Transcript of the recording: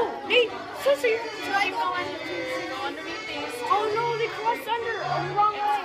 No, Nate, Sissy. Go under, underneath these. Oh no, they crossed under Oh no! wrong.